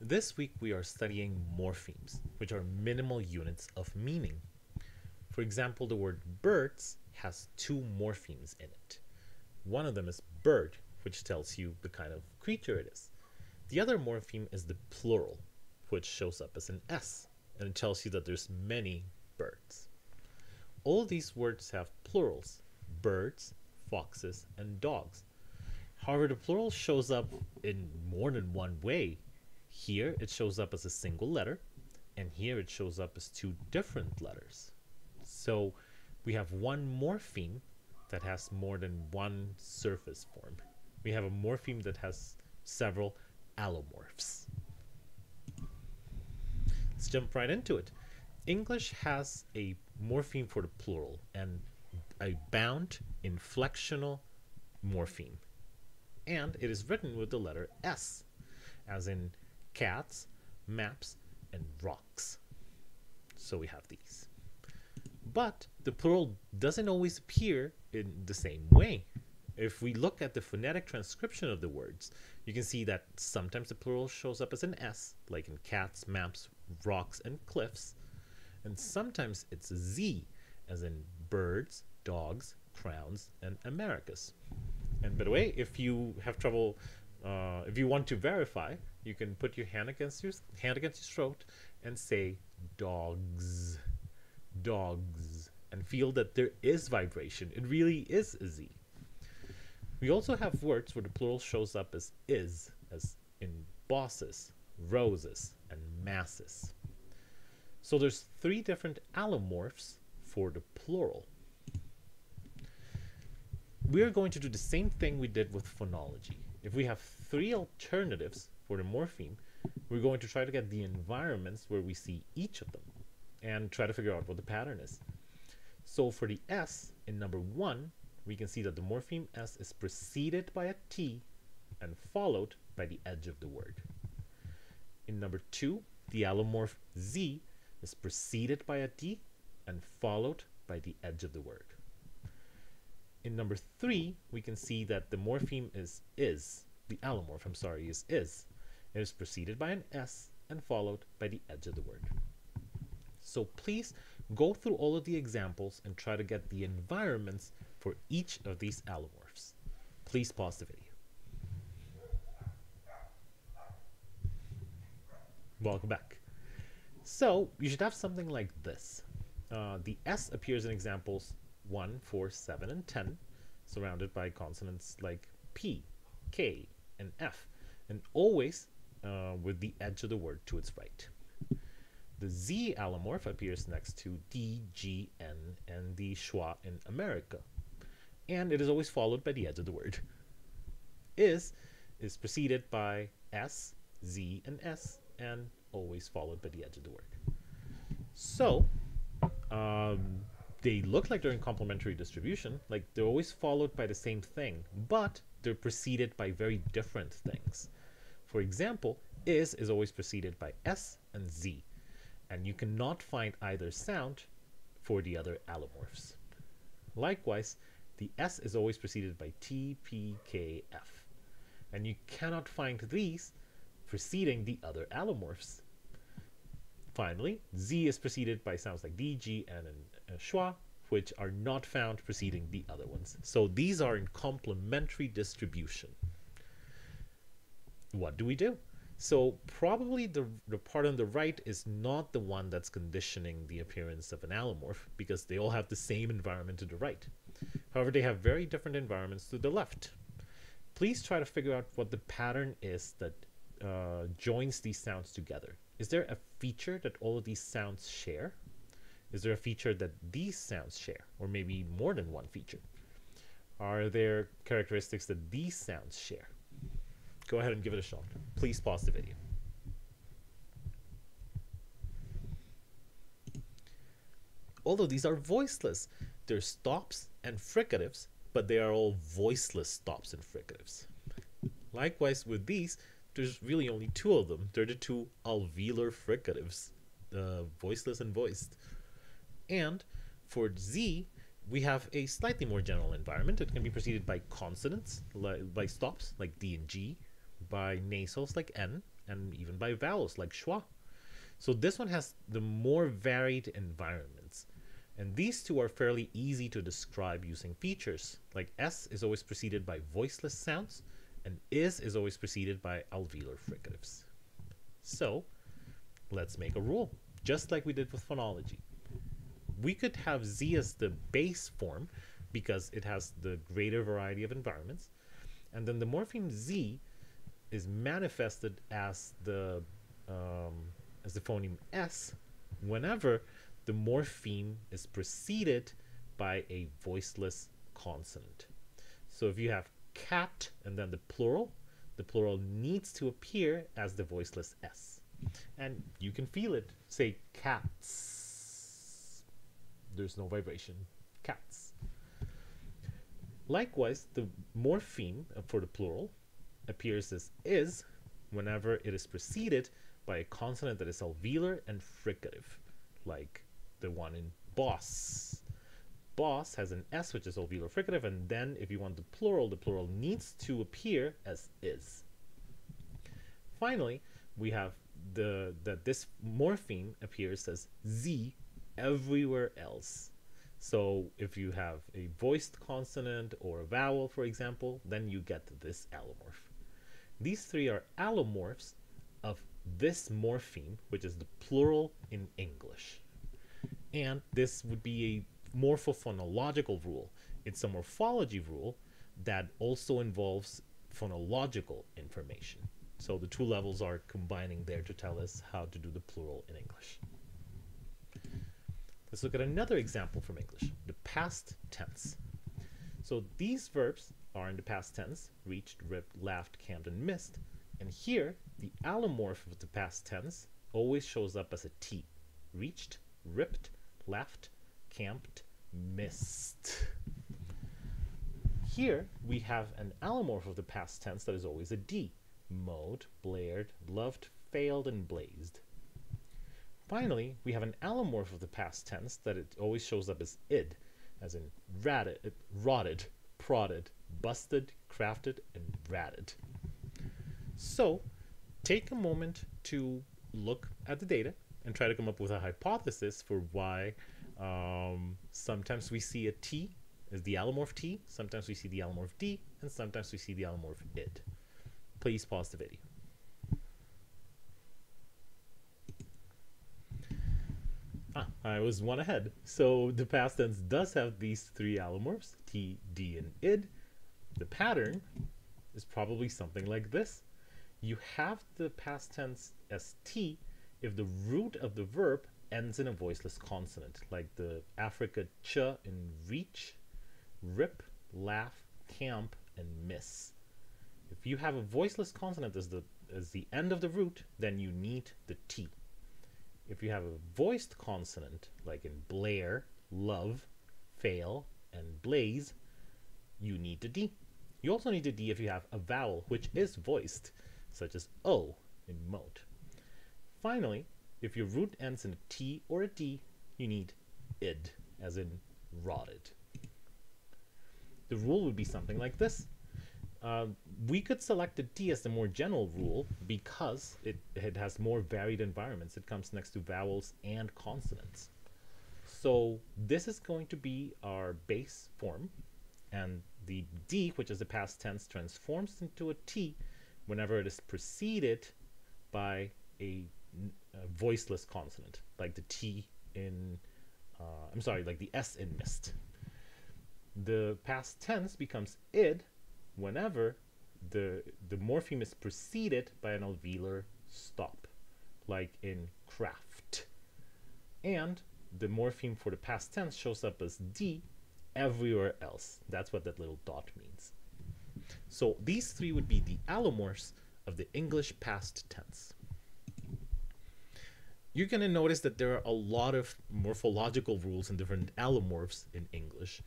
This week we are studying morphemes, which are minimal units of meaning. For example, the word birds has two morphemes in it. One of them is bird, which tells you the kind of creature it is. The other morpheme is the plural, which shows up as an S, and it tells you that there's many birds. All these words have plurals, birds, foxes, and dogs. However, the plural shows up in more than one way. Here it shows up as a single letter, and here it shows up as two different letters. So we have one morpheme that has more than one surface form. We have a morpheme that has several allomorphs. Let's jump right into it. English has a morpheme for the plural and a bound inflectional morpheme. And it is written with the letter S, as in cats, maps, and rocks. So we have these. But the plural doesn't always appear in the same way. If we look at the phonetic transcription of the words, you can see that sometimes the plural shows up as an S, like in cats, maps, rocks, and cliffs, and sometimes it's a Z, as in birds, dogs, crowns, and Americas. And by the way, if you have trouble, uh, if you want to verify, you can put your hand against your hand against your throat and say dogs, dogs, and feel that there is vibration. It really is a Z. We also have words where the plural shows up as is, as in bosses, roses, and masses. So there's three different allomorphs for the plural. We're going to do the same thing we did with phonology. If we have three alternatives for the morpheme, we're going to try to get the environments where we see each of them and try to figure out what the pattern is. So for the S in number one, we can see that the morpheme S is preceded by a T and followed by the edge of the word. In number two, the allomorph Z is preceded by a T and followed by the edge of the word. In number three, we can see that the morpheme is is, the allomorph, I'm sorry, is is. It is preceded by an S and followed by the edge of the word. So please go through all of the examples and try to get the environments for each of these allomorphs. Please pause the video. Welcome back. So you should have something like this. Uh, the S appears in examples 1, 4, 7, and 10, surrounded by consonants like P, K, and F, and always uh, with the edge of the word to its right. The Z allomorph appears next to D, G, N, and the schwa in America, and it is always followed by the edge of the word. Is is preceded by S, Z, and S, and always followed by the edge of the word. So, um, they look like they're in complementary distribution, like they're always followed by the same thing, but they're preceded by very different things. For example, is is always preceded by S and Z, and you cannot find either sound for the other allomorphs. Likewise, the S is always preceded by T, P, K, F, and you cannot find these preceding the other allomorphs. Finally, Z is preceded by sounds like D, G, N, and schwa, which are not found preceding the other ones. So these are in complementary distribution. What do we do? So probably the, the part on the right is not the one that's conditioning the appearance of an allomorph because they all have the same environment to the right. However, they have very different environments to the left. Please try to figure out what the pattern is that uh, joins these sounds together. Is there a feature that all of these sounds share? Is there a feature that these sounds share, or maybe more than one feature? Are there characteristics that these sounds share? Go ahead and give it a shot. Please pause the video. Although these are voiceless, they're stops and fricatives, but they are all voiceless stops and fricatives. Likewise, with these, there's really only two of them. They're the two alveolar fricatives, uh, voiceless and voiced. And for Z, we have a slightly more general environment. It can be preceded by consonants, by stops like D and G, by nasals like N, and even by vowels like schwa. So this one has the more varied environments. And these two are fairly easy to describe using features. Like S is always preceded by voiceless sounds, and is is always preceded by alveolar fricatives. So let's make a rule, just like we did with phonology. We could have Z as the base form because it has the greater variety of environments. And then the morpheme Z is manifested as the um, as the phoneme S whenever the morpheme is preceded by a voiceless consonant. So if you have cat and then the plural, the plural needs to appear as the voiceless S. And you can feel it. Say cats. There's no vibration. Cats. Likewise, the morpheme uh, for the plural appears as is whenever it is preceded by a consonant that is alveolar and fricative, like the one in boss. Boss has an S which is alveolar fricative, and then if you want the plural, the plural needs to appear as is. Finally, we have the that this morpheme appears as Z everywhere else. So if you have a voiced consonant or a vowel, for example, then you get this allomorph. These three are allomorphs of this morpheme, which is the plural in English. And this would be a morphophonological rule. It's a morphology rule that also involves phonological information. So the two levels are combining there to tell us how to do the plural in English. Let's look at another example from English, the past tense. So these verbs are in the past tense, reached, ripped, laughed, camped, and missed. And here, the allomorph of the past tense always shows up as a T. Reached, ripped, laughed, camped, missed. Here, we have an allomorph of the past tense that is always a D. Mowed, blared, loved, failed, and blazed. Finally, we have an allomorph of the past tense that it always shows up as id, as in ratted, rotted, prodded, busted, crafted, and ratted. So, take a moment to look at the data and try to come up with a hypothesis for why um, sometimes we see a T as the allomorph T, sometimes we see the allomorph D, and sometimes we see the allomorph id. Please pause the video. I was one ahead. So the past tense does have these three allomorphs, T, D, and id. The pattern is probably something like this. You have the past tense as T if the root of the verb ends in a voiceless consonant, like the affricate ch in reach, rip, laugh, camp, and miss. If you have a voiceless consonant as the as the end of the root, then you need the T if you have a voiced consonant, like in blare, love, fail, and blaze, you need a D. You also need a D if you have a vowel which is voiced, such as O in moat. Finally, if your root ends in a T or a D, you need id, as in rotted. The rule would be something like this. Uh, we could select the D as the more general rule because it, it has more varied environments. It comes next to vowels and consonants. So this is going to be our base form and the D, which is the past tense, transforms into a T whenever it is preceded by a, a voiceless consonant, like the T in, uh, I'm sorry, like the S in mist. The past tense becomes id whenever the, the morpheme is preceded by an alveolar stop, like in craft. And the morpheme for the past tense shows up as D everywhere else. That's what that little dot means. So these three would be the allomorphs of the English past tense. You're going to notice that there are a lot of morphological rules and different allomorphs in English.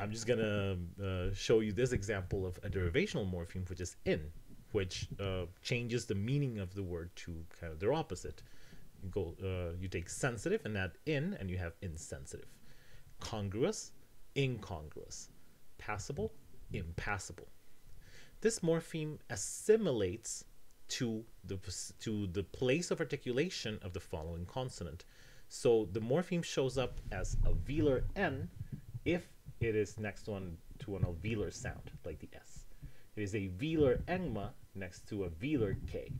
I'm just gonna uh, show you this example of a derivational morpheme, which is in, which uh, changes the meaning of the word to kind of their opposite. You go, uh, you take sensitive and add in, and you have insensitive. Congruous, incongruous. Passable, impassable. This morpheme assimilates to the to the place of articulation of the following consonant. So the morpheme shows up as a velar n if it is next to an, to an alveolar sound, like the S. It is a velar engma next to a velar K.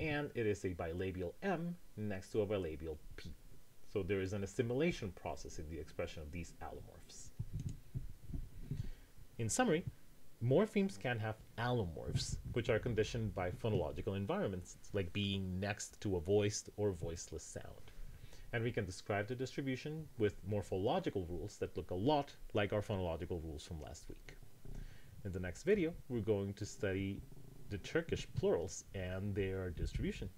And it is a bilabial M next to a bilabial P. So there is an assimilation process in the expression of these allomorphs. In summary, morphemes can have allomorphs, which are conditioned by phonological environments, like being next to a voiced or voiceless sound. And we can describe the distribution with morphological rules that look a lot like our phonological rules from last week. In the next video, we're going to study the Turkish plurals and their distribution.